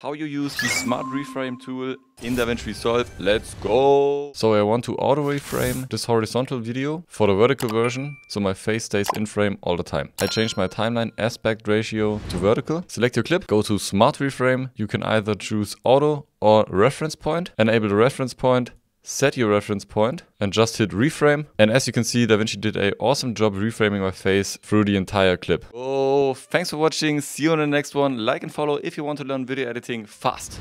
how you use the smart reframe tool in DaVinci Resolve. Let's go! So I want to auto reframe this horizontal video for the vertical version so my face stays in frame all the time. I change my timeline aspect ratio to vertical. Select your clip, go to smart reframe. You can either choose auto or reference point. Enable the reference point set your reference point and just hit reframe. And as you can see, DaVinci did a awesome job reframing my face through the entire clip. Oh, thanks for watching. See you on the next one. Like and follow if you want to learn video editing fast.